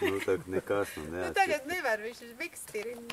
Nu, tā nekas nu Nu, neatšķiras. tagad nevar viņš uz mikstiri